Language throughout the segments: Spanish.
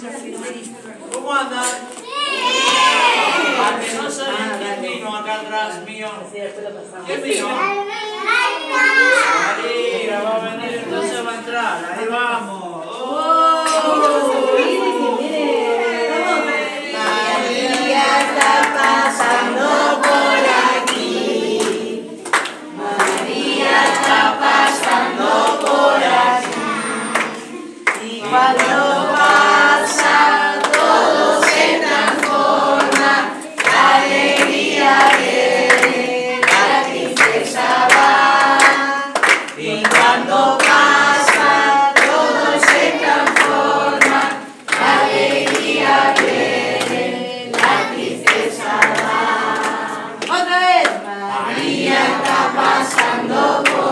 ¿Cómo andan? A que no saben quién vino acá atrás mío. ¿Quién vino? María va a venir, entonces va a entrar. Ahí vamos. ¡Oh! María está pasando por aquí. María está pasando por aquí. Y cuando María está pasando por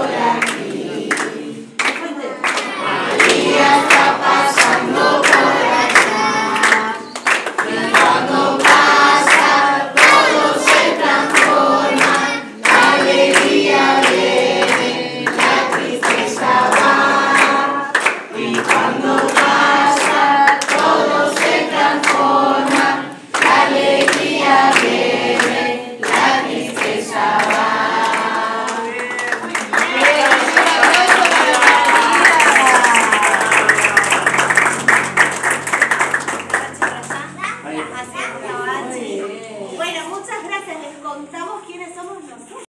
Bueno, muchas gracias. Les contamos quiénes somos nosotros.